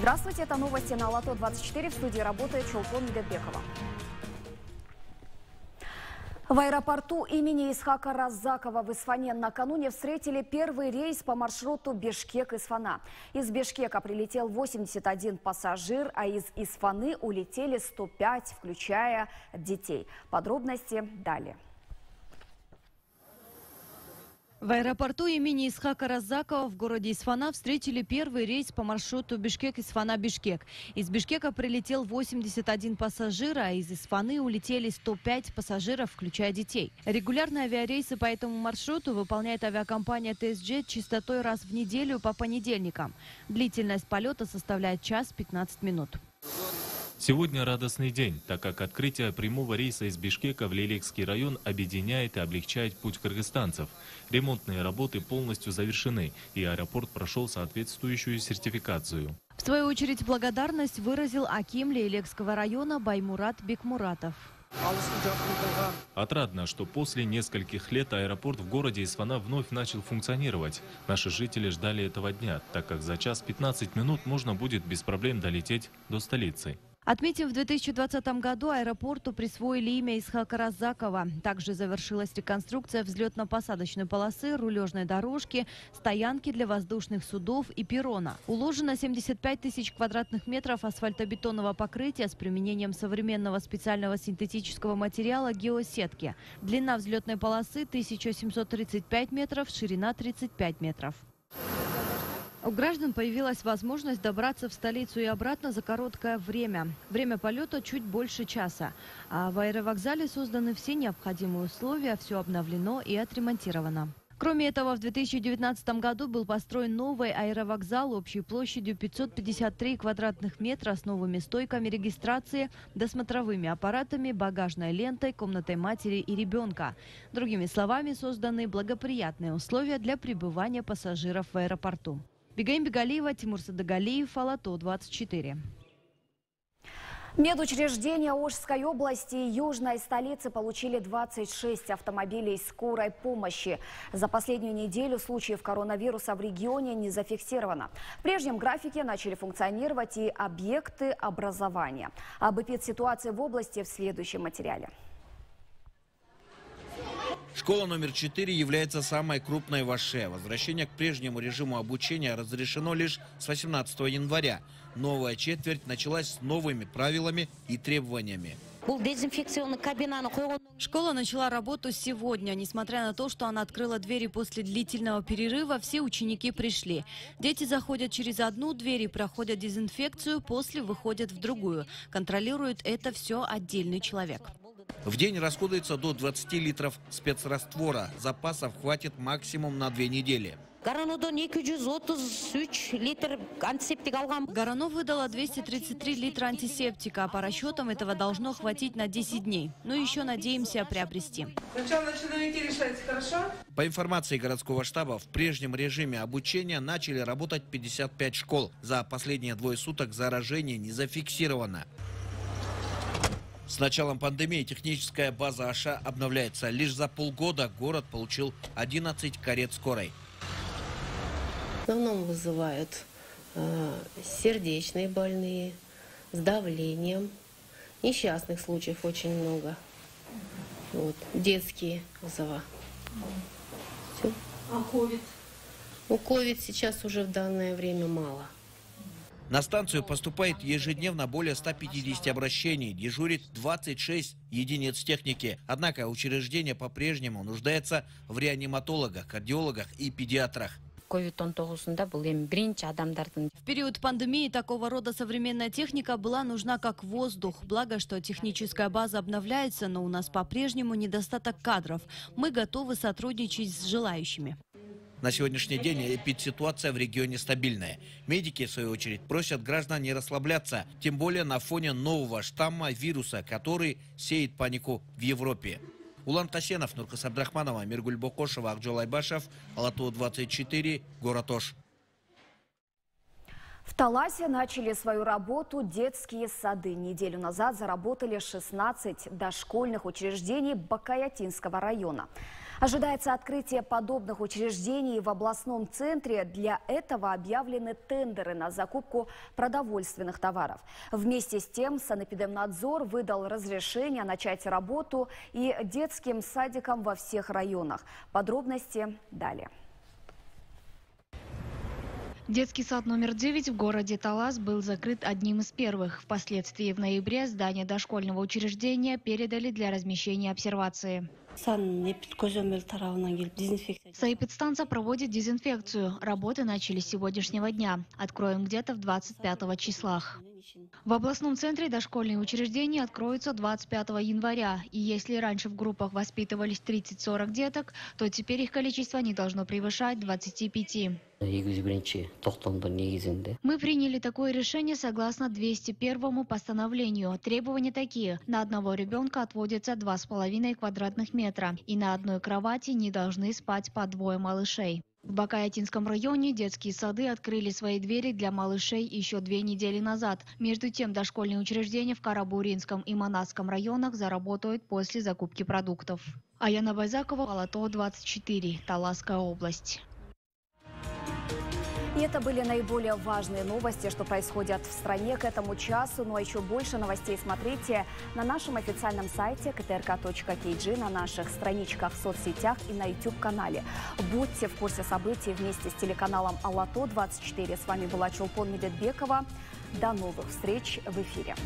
Здравствуйте, это новости на Лото-24. В студии работает Чулпон Медетбекова. В аэропорту имени Исхака Разакова в Исфане накануне встретили первый рейс по маршруту Бишкек-Исфана. Из Бишкека прилетел 81 пассажир, а из Исфаны улетели 105, включая детей. Подробности далее. В аэропорту имени Исхака Разакова в городе Исфана встретили первый рейс по маршруту Бишкек-Исфана-Бишкек. Из Бишкека прилетел 81 пассажир, а из Исфаны улетели 105 пассажиров, включая детей. Регулярные авиарейсы по этому маршруту выполняет авиакомпания TSJ частотой раз в неделю по понедельникам. Длительность полета составляет час 15 минут. Сегодня радостный день, так как открытие прямого рейса из Бишкека в Лилекский район объединяет и облегчает путь кыргызстанцев. Ремонтные работы полностью завершены, и аэропорт прошел соответствующую сертификацию. В свою очередь благодарность выразил Аким Лилекского района Баймурат Бекмуратов. Отрадно, что после нескольких лет аэропорт в городе Исфана вновь начал функционировать. Наши жители ждали этого дня, так как за час 15 минут можно будет без проблем долететь до столицы. Отметим, в 2020 году аэропорту присвоили имя Исхака Разакова. Также завершилась реконструкция взлетно-посадочной полосы, рулежной дорожки, стоянки для воздушных судов и перрона. Уложено 75 тысяч квадратных метров асфальтобетонного покрытия с применением современного специального синтетического материала геосетки. Длина взлетной полосы 1735 метров, ширина 35 метров. У граждан появилась возможность добраться в столицу и обратно за короткое время. Время полета чуть больше часа. А в аэровокзале созданы все необходимые условия, все обновлено и отремонтировано. Кроме этого, в 2019 году был построен новый аэровокзал общей площадью 553 квадратных метра с новыми стойками регистрации, досмотровыми аппаратами, багажной лентой, комнатой матери и ребенка. Другими словами, созданы благоприятные условия для пребывания пассажиров в аэропорту. Бегаим Бегалиева, Тимур Садагалиев, Фалато, 24. Медучреждения Ожской области и южной столицы получили 26 автомобилей скорой помощи. За последнюю неделю случаев коронавируса в регионе не зафиксировано. В прежнем графике начали функционировать и объекты образования. Об эпидситуации в области в следующем материале. Школа номер 4 является самой крупной в Аше. Возвращение к прежнему режиму обучения разрешено лишь с 18 января. Новая четверть началась с новыми правилами и требованиями. Школа начала работу сегодня. Несмотря на то, что она открыла двери после длительного перерыва, все ученики пришли. Дети заходят через одну дверь и проходят дезинфекцию, после выходят в другую. Контролирует это все отдельный человек. В день расходуется до 20 литров спецраствора. Запасов хватит максимум на две недели. Горанов выдала 233 литра антисептика. По расчетам этого должно хватить на 10 дней. Но еще надеемся приобрести. Сначала начинаете решать, хорошо? По информации городского штаба, в прежнем режиме обучения начали работать 55 школ. За последние двое суток заражение не зафиксировано. С началом пандемии техническая база Аша обновляется. Лишь за полгода город получил 11 карет скорой. В основном вызывают э, сердечные больные, с давлением. Несчастных случаев очень много. Вот, детские вызова. Все. А ковид? У ковид сейчас уже в данное время мало. На станцию поступает ежедневно более 150 обращений, дежурит 26 единиц техники. Однако учреждение по-прежнему нуждается в реаниматологах, кардиологах и педиатрах. В период пандемии такого рода современная техника была нужна как воздух. Благо, что техническая база обновляется, но у нас по-прежнему недостаток кадров. Мы готовы сотрудничать с желающими. На сегодняшний день эпидситуация в регионе стабильная. Медики, в свою очередь, просят граждан не расслабляться, тем более на фоне нового штамма вируса, который сеет панику в Европе. Улан Тасенов, Нуркас Абдрахманова, Миргуль Бокошева, Акджол Айбашев, Алату 24, город Ош. В Таласе начали свою работу детские сады. Неделю назад заработали 16 дошкольных учреждений Бакаятинского района. Ожидается открытие подобных учреждений в областном центре. Для этого объявлены тендеры на закупку продовольственных товаров. Вместе с тем Санэпидемнадзор выдал разрешение начать работу и детским садикам во всех районах. Подробности далее. Детский сад номер 9 в городе Талас был закрыт одним из первых. Впоследствии в ноябре здание дошкольного учреждения передали для размещения обсервации. Санэпидстанция проводит дезинфекцию. Работы начали с сегодняшнего дня. Откроем где-то в 25 числах. В областном центре дошкольные учреждения откроются 25 января. И если раньше в группах воспитывались 30-40 деток, то теперь их количество не должно превышать 25. Мы приняли такое решение согласно 201 постановлению. Требования такие. На одного ребенка отводится 2,5 квадратных метра. И на одной кровати не должны спать по двое малышей. В Бакаятинском районе детские сады открыли свои двери для малышей еще две недели назад. Между тем, дошкольные учреждения в Карабуринском и Манасском районах заработают после закупки продуктов. Аяна Байзакова, Алато 24, Таласская область. Это были наиболее важные новости, что происходят в стране к этому часу. Ну а еще больше новостей смотрите на нашем официальном сайте ktrk.kg, на наших страничках в соцсетях и на YouTube-канале. Будьте в курсе событий вместе с телеканалом Алато 24. С вами была Чулпон Медетбекова. До новых встреч в эфире.